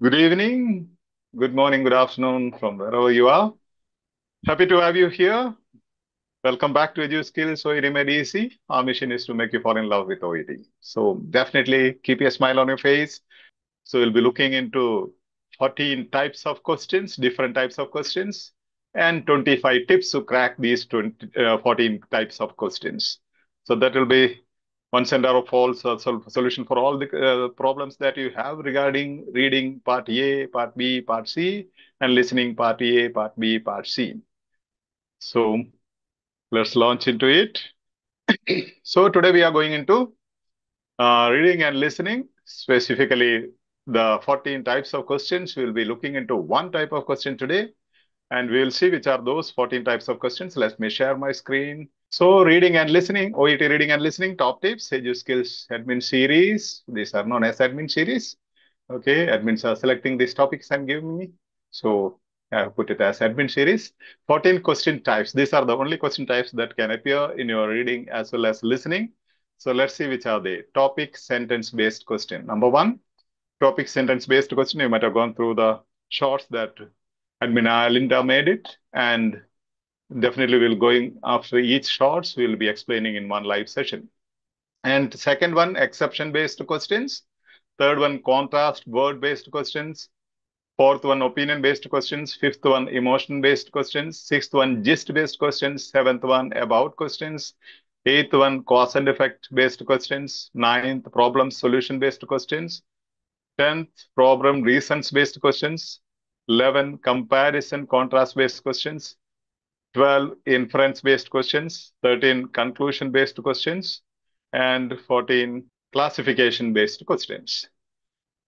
Good evening, good morning, good afternoon from wherever you are. Happy to have you here. Welcome back to Edu Skills OET Made Easy. Our mission is to make you fall in love with OET. So definitely keep a smile on your face. So we'll be looking into 14 types of questions, different types of questions, and 25 tips to crack these 20, uh, 14 types of questions. So that will be one center of so, solution for all the uh, problems that you have regarding reading part A, part B, part C, and listening part A, part B, part C. So let's launch into it. so today we are going into uh, reading and listening, specifically the 14 types of questions. We'll be looking into one type of question today, and we'll see which are those 14 types of questions. Let me share my screen. So reading and listening, OET reading and listening, top tips, Edu Skills admin series. These are known as admin series. Okay, admins are selecting these topics and giving me. So I have put it as admin series. 14 question types. These are the only question types that can appear in your reading as well as listening. So let's see which are they. Topic sentence based question. Number one, topic sentence based question. You might have gone through the shorts that admin uh, Linda made it and definitely we'll going after each shorts, we'll be explaining in one live session. And second one, exception-based questions. Third one, contrast word-based questions. Fourth one, opinion-based questions. Fifth one, emotion-based questions. Sixth one, gist-based questions. Seventh one, about questions. Eighth one, cause and effect-based questions. Ninth, problem solution-based questions. Tenth, problem reasons-based questions. 11, comparison contrast-based questions. 12 inference-based questions, 13 conclusion-based questions, and 14 classification-based questions.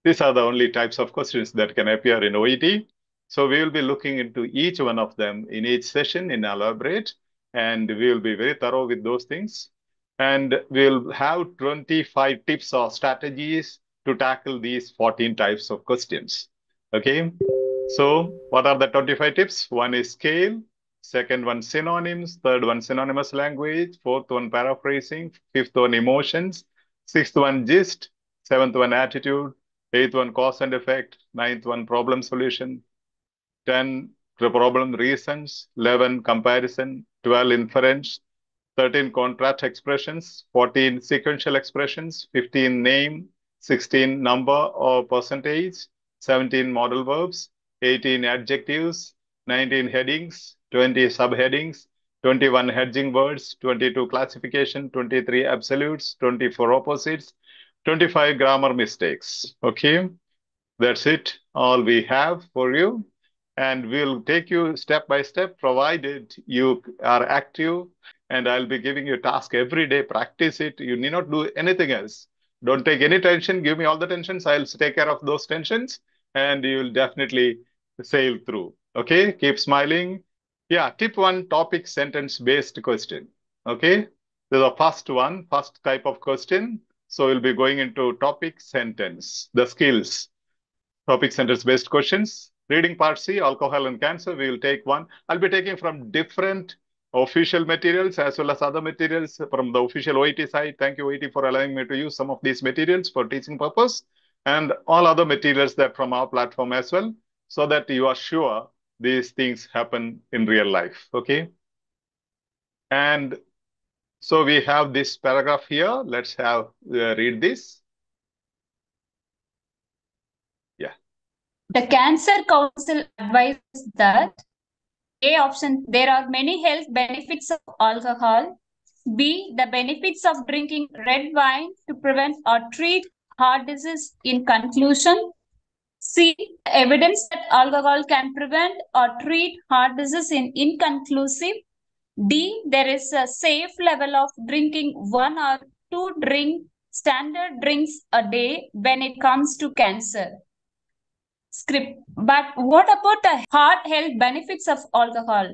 These are the only types of questions that can appear in OET. So we will be looking into each one of them in each session in elaborate, and we will be very thorough with those things. And we'll have 25 tips or strategies to tackle these 14 types of questions. Okay. So what are the 25 tips? One is scale, Second one, synonyms. Third one, synonymous language. Fourth one, paraphrasing. Fifth one, emotions. Sixth one, gist. Seventh one, attitude. Eighth one, cause and effect. Ninth one, problem solution. Ten, the problem reasons. Eleven, comparison. Twelve, inference. 13 contrast expressions, 14 sequential expressions, 15 name, 16 number or percentage, 17 modal verbs, 18 adjectives, 19 headings, 20 subheadings, 21 hedging words, 22 classification, 23 absolutes, 24 opposites, 25 grammar mistakes. Okay, that's it. All we have for you. And we'll take you step by step, provided you are active. And I'll be giving you a task every day. Practice it. You need not do anything else. Don't take any tension. Give me all the tensions. I'll take care of those tensions. And you'll definitely sail through. Okay, keep smiling yeah, tip one, topic sentence based question. Okay, this is the first one, first type of question. So we'll be going into topic sentence, the skills, topic sentence based questions. Reading part C, alcohol and cancer, we will take one. I'll be taking from different official materials as well as other materials from the official OET side. Thank you, OET, for allowing me to use some of these materials for teaching purpose and all other materials that from our platform as well, so that you are sure these things happen in real life, okay? And so we have this paragraph here. Let's have uh, read this. Yeah. The Cancer Council advises that A option, there are many health benefits of alcohol. B, the benefits of drinking red wine to prevent or treat heart disease. In conclusion, C. Evidence that alcohol can prevent or treat heart disease is inconclusive. D. There is a safe level of drinking one or two drink standard drinks a day when it comes to cancer. Script. But what about the heart health benefits of alcohol?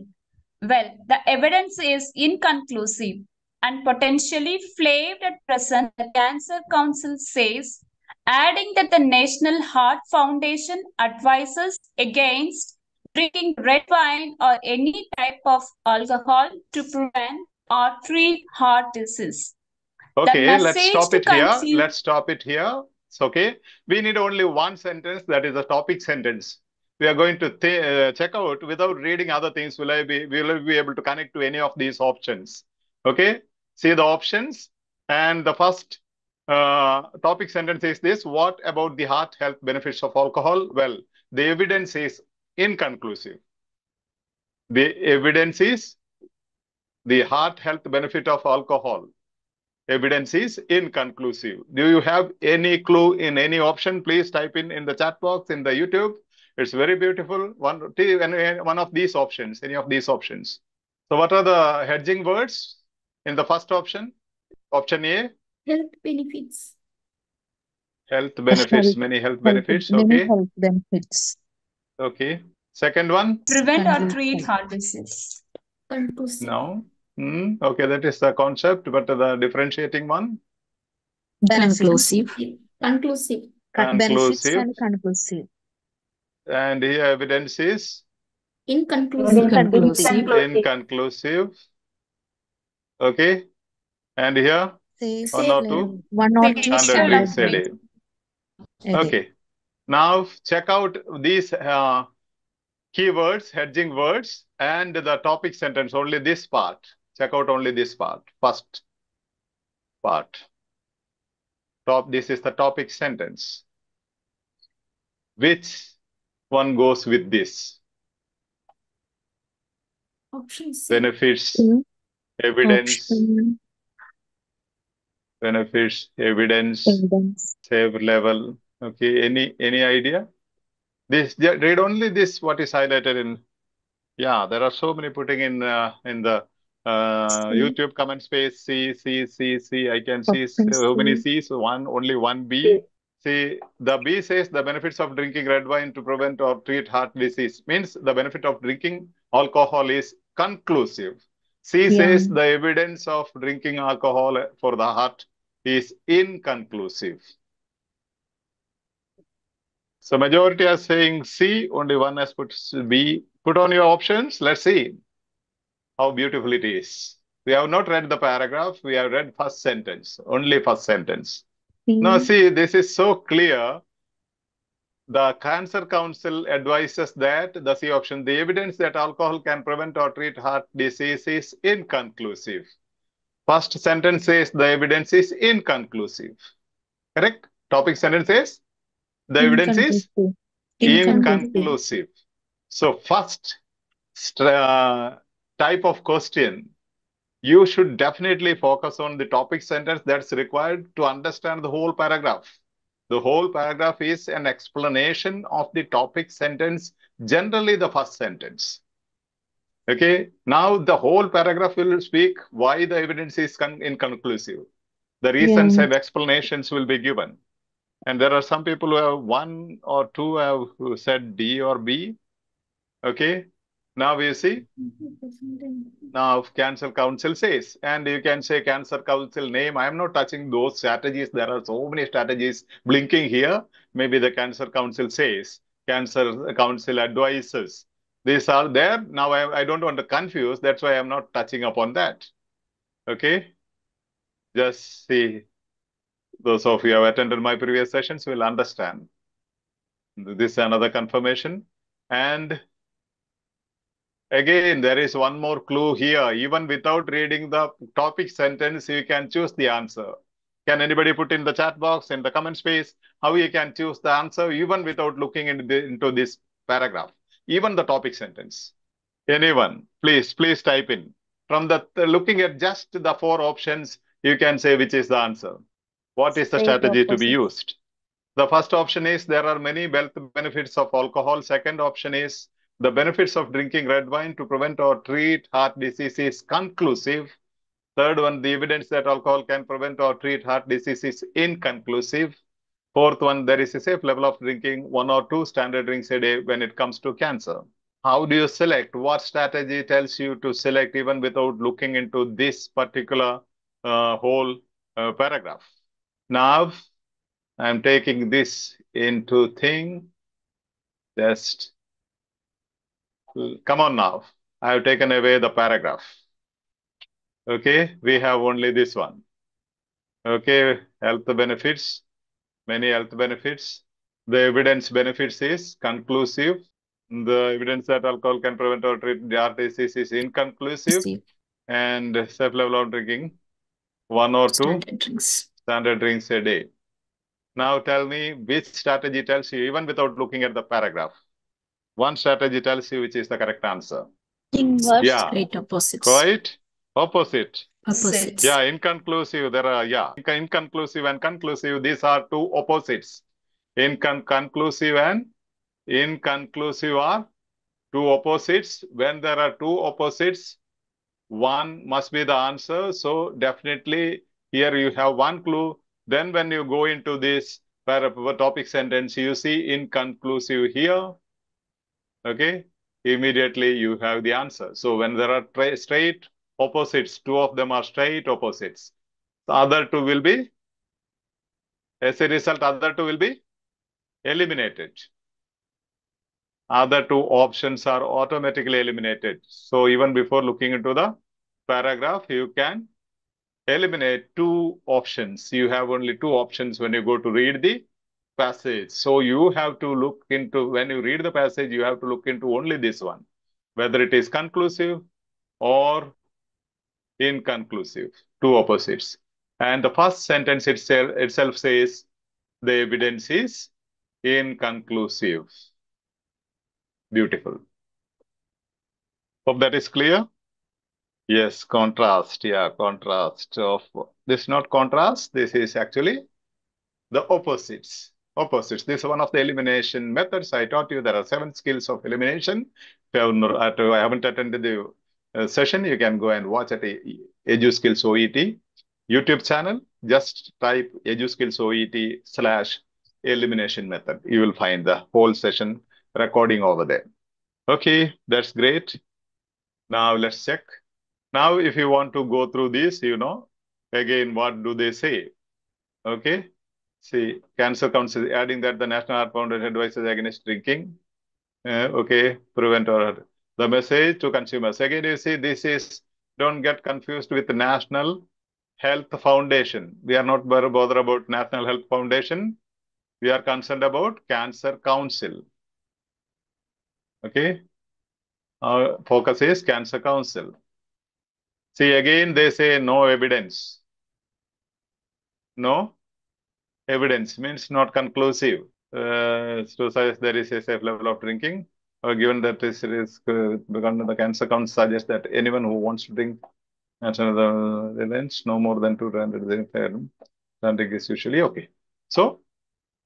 Well, the evidence is inconclusive and potentially flaved at present. The Cancer Council says adding that the National Heart Foundation advises against drinking red wine or any type of alcohol to prevent or treat heart disease. Okay, let's stop it here. Let's stop it here. sentence. Okay. We need only one sentence that is a topic sentence. We are going to uh, check out without reading other things. Will I be, will I be able to connect to any of these options? Okay. See the options. And the first uh, topic sentence is this. What about the heart health benefits of alcohol? Well, the evidence is inconclusive. The evidence is the heart health benefit of alcohol. Evidence is inconclusive. Do you have any clue in any option? Please type in in the chat box in the YouTube. It's very beautiful. One, one of these options, any of these options. So what are the hedging words in the first option? Option A? Health benefits. Health benefits, Health- many health Health- benefits. many Okay. health benefits. Okay. Second one? Prevent or treat heart disease. No. Hmm. Okay, that is the concept, but the differentiating one? Benefits. Conclusive. Conclusive. Conclusive. and conclusive. And here evidence is Inconclusive. Inconclusive. inconclusive. Okay. And here, Safe. one or two? One or two standard of drinks a day. drinks a day. Okay. Now check out these uh, keywords, hedging words, and the topic sentence, only this part. Check out only this part, first part. Top, this is the topic sentence. Which one goes with this? Option C. Benefits, Mm. evidence, Option, benefits, evidence, evidence. save level. Okay, any any idea? This read only this what is highlighted in. Yeah, there are so many putting in uh, in the uh, YouTube comment space. C C C C. I can see so many. C's. One only one B. See, the B says the benefits of drinking red wine to prevent or treat heart disease means the benefit of drinking alcohol is conclusive. C Yeah. says the evidence of drinking alcohol for the heart is inconclusive. So majority are saying C, only one has put B. Put on your options. Let's see how beautiful it is. We have not read the paragraph. We have read first sentence, only first sentence. Now, see, this is so clear. The Cancer Council advises that the C option, the evidence that alcohol can prevent or treat heart disease is inconclusive. First sentence says the evidence is inconclusive. Correct? Topic sentence says the evidence is Inconclusive. So, first uh, type of question, you should definitely focus on the topic sentence that's required to understand the whole paragraph. The whole paragraph is an explanation of the topic sentence, generally the first sentence. Okay, now the whole paragraph will speak why the evidence is con- inconclusive. The reasons Yeah. and explanations will be given. And there are some people who have one or two have who said D or B. Okay, now we see. Now, Cancer Council says, and you can say Cancer Council name. I am not touching those strategies. There are so many strategies blinking here. Maybe the Cancer Council says, Cancer Council advises. These are there. Now, I, I don't want to confuse. That's why I'm not touching upon that. Okay. Just see. Those of you who have attended my previous sessions will understand. This is another confirmation. And Again, there is one more clue here. Even without reading the topic sentence, you can choose the answer. Can anybody put in the chat box, in the comment space, how you can choose the answer even without looking into, the, into this paragraph, even the topic sentence? Anyone, please, please type in. From the looking at just the four options, you can say which is the answer. What is the strategy to be used? The first option is there are many health benefits of alcohol. Second option is the benefits of drinking red wine to prevent or treat heart disease is conclusive. Third one, the evidence that alcohol can prevent or treat heart disease is inconclusive. Fourth one, there is a safe level of drinking one or two standard drinks a day when it comes to cancer. How do you select? What strategy tells you to select even without looking into this particular uh, whole uh, paragraph? Now, I'm taking this into thing. Just come on now. I have taken away the paragraph. Okay, we have only this one. Okay, health benefits. many health benefits. The evidence benefits is conclusive. The evidence that alcohol can prevent or treat heart disease is inconclusive. And safe level of drinking, one or two drinks. standard drinks a day. Now tell me which strategy tells you, even without looking at the paragraph. One strategy tells you which is the correct answer. Inverse. Yeah, Right opposites. opposite. Opposites. Yeah, inconclusive. There are, yeah, inconclusive and conclusive. These are two opposites. Inconclusive and inconclusive are two opposites. When there are two opposites, one must be the answer. So definitely here you have one clue. Then when you go into this topic sentence, you see inconclusive here. Okay. Immediately you have the answer. So when there are straight opposites, two of them are straight opposites. The other two will be, as a result, other two will be eliminated. Other two options are automatically eliminated. So even before looking into the paragraph, you can eliminate two options. You have only two options when you go to read the passage. So you have to look into, when you read the passage, you have to look into only this one, whether it is conclusive or inconclusive, two opposites. And the first sentence itself, itself says the evidence is inconclusive. Beautiful. Hope that is clear. Yes, contrast. Yeah, contrast of this is not contrast. This is actually the opposites. Opposites. This is one of the elimination methods. I taught you there are seven skills of elimination. If you uh, to- I haven't attended the uh, session, you can go and watch at EduSkills OET YouTube channel. Just type EduSkills OET slash elimination method. You will find the whole session recording over there. Okay, that's great. Now let's check. Now, if you want to go through this, you know, again, what do they say? Okay. See, Cancer Council adding that the National Heart Foundation advises against drinking. Uh, okay, prevent or the message to consumers. Again, you see, this is don't get confused with the National Health Foundation. We are not bother about National Health Foundation. We are concerned about Cancer Council. Okay. Our focus is Cancer Council. See, again, they say no evidence. No evidence means not conclusive. Uh, to suggest there is a safe level of drinking, or given that this risk, uh, because the Cancer Council suggests that anyone who wants to drink at another events, no more than 200 drinking is usually okay. So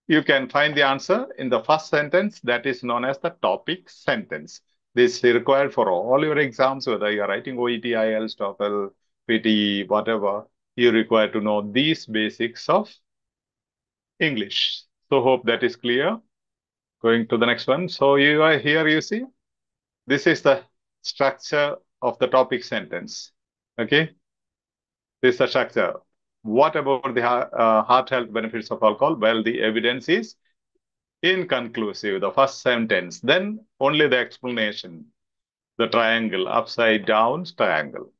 you can find the answer in the first sentence that is known as the topic sentence. This is required for all your exams, whether you are writing OET, IELTS, TOEFL, PTE, whatever, you require to know these basics of English. So hope that is clear. Going to the next one. So you are here, you see, this is the structure of the topic sentence. Okay. This is the structure. What about the uh, heart health benefits of alcohol? Well, the evidence is inconclusive, the first sentence, then only the explanation, the triangle, upside down triangle.